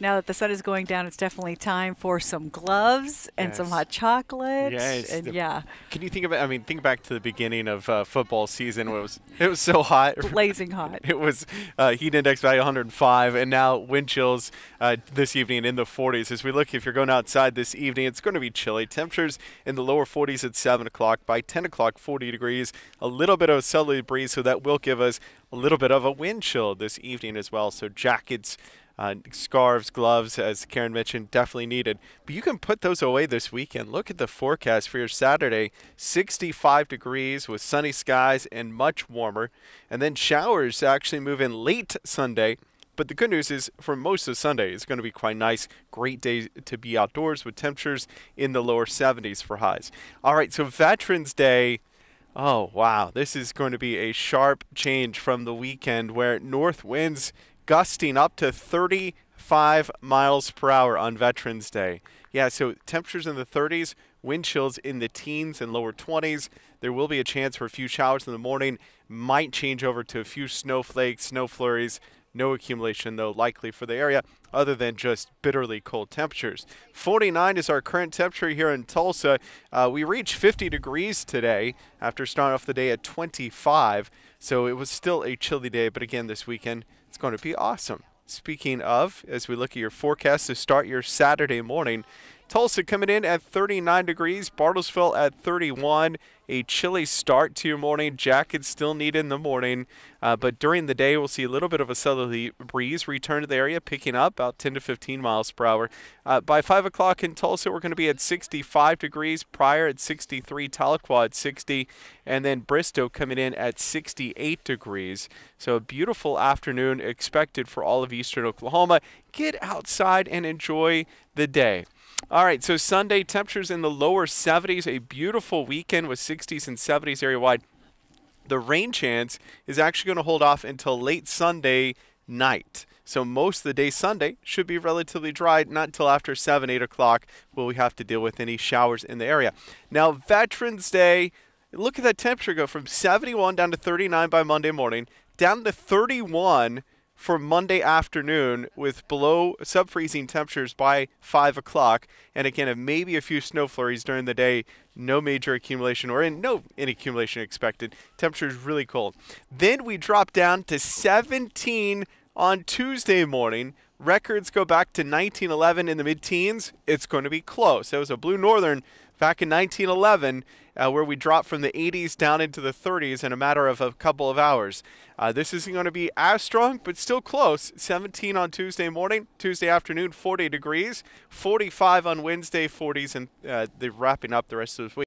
now that the sun is going down, it's definitely time for some gloves and some hot chocolate. Yes, And the- yeah, Can you think about? I mean, think back to the beginning of uh, football season. It was it was so hot. blazing hot. It was uh, heat index value 105, and now wind chills uh, this evening in the 40s. As we look, if you're going outside this evening, it's going to be chilly. Temperatures in the lower 40s at 7 o'clock. By 10 o'clock, 40 degrees. A little bit of a southerly breeze, so that will give us a little bit of a wind chill this evening as well. So jackets. Uh, scarves, gloves, as Karen mentioned, definitely needed. But you can put those away this weekend. Look at the forecast for your Saturday 65 degrees with sunny skies and much warmer. And then showers actually move in late Sunday. But the good news is, for most of Sunday, it's going to be quite nice. Great day to be outdoors with temperatures in the lower 70s for highs. All right, so Veterans Day. Oh, wow. This is going to be a sharp change from the weekend where north winds gusting up to 35 miles per hour on Veterans Day. Yeah, so temperatures in the 30s, wind chills in the teens and lower 20s. There will be a chance for a few showers in the morning. Might change over to a few snowflakes, snow flurries. No accumulation, though, likely for the area, other than just bitterly cold temperatures. 49 is our current temperature here in Tulsa. Uh, we reached 50 degrees today after starting off the day at 25, so it was still a chilly day, but again, this weekend it's going to be awesome. Speaking of, as we look at your forecast to start your Saturday morning, Tulsa coming in at 39 degrees, Bartlesville at 31. A chilly start to your morning. Jackets still needed in the morning, uh, but during the day we'll see a little bit of a southerly breeze return to the area, picking up about 10 to 15 miles per hour. Uh, by 5 o'clock in Tulsa, we're going to be at 65 degrees. Pryor at 63, Tahlequah at 60, and then Bristow coming in at 68 degrees. So a beautiful afternoon expected for all of eastern Oklahoma. Get outside and enjoy the day. All right, so Sunday temperatures in the lower 70s, a beautiful weekend with 60s and 70s area wide. The rain chance is actually going to hold off until late Sunday night. So most of the day Sunday should be relatively dry, not until after 7, 8 o'clock will we have to deal with any showers in the area. Now, Veterans Day, look at that temperature go from 71 down to 39 by Monday morning, down to 31 for Monday afternoon with below sub-freezing temperatures by 5 o'clock. And again, maybe a few snow flurries during the day. No major accumulation or in, no accumulation expected. Temperatures really cold. Then we drop down to 17 on Tuesday morning. Records go back to 1911 in the mid-teens. It's going to be close. It was a blue northern back in 1911, uh, where we dropped from the 80s down into the 30s in a matter of a couple of hours. Uh, this isn't going to be as strong, but still close. 17 on Tuesday morning, Tuesday afternoon, 40 degrees, 45 on Wednesday, 40s, and uh, they're wrapping up the rest of this week.